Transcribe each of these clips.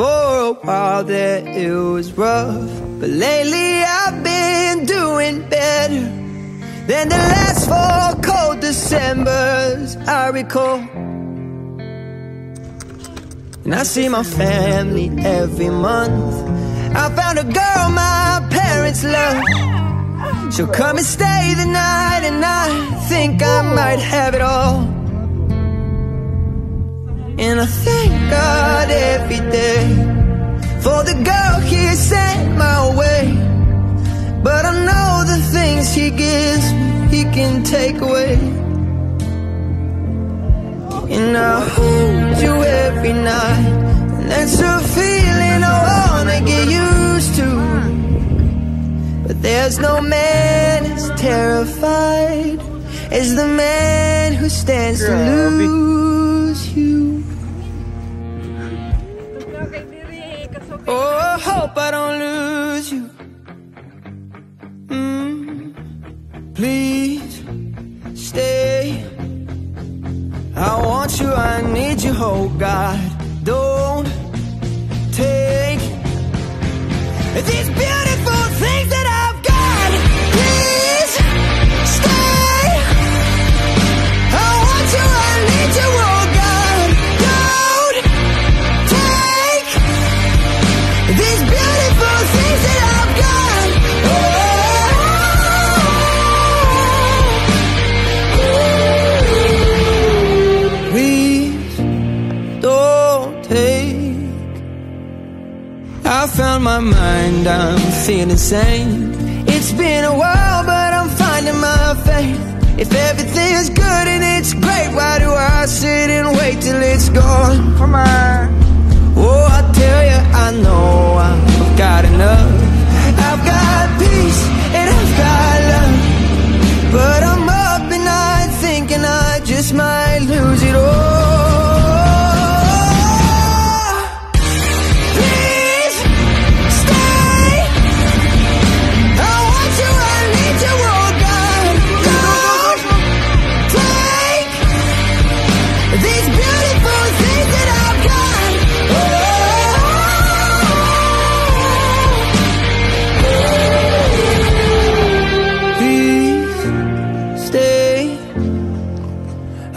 For a while there it was rough. But lately I've been doing better Than the last four cold Decembers I recall. And I see my family every month. I found a girl my parents love. She'll come and stay the night And I think I might have it all. And I thank God every day the things he gives me He can take away. And I hold you every night. And that's a feeling I wanna get used to. But there's no man as terrified As the man who stands to lose you. Oh, I hope I don't you, oh God. Don't take These beautiful I found my mind, I'm feeling sane It's been a while but I'm finding my faith. If everything is good and it's great Why do I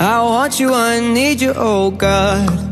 I want you, I need you, oh God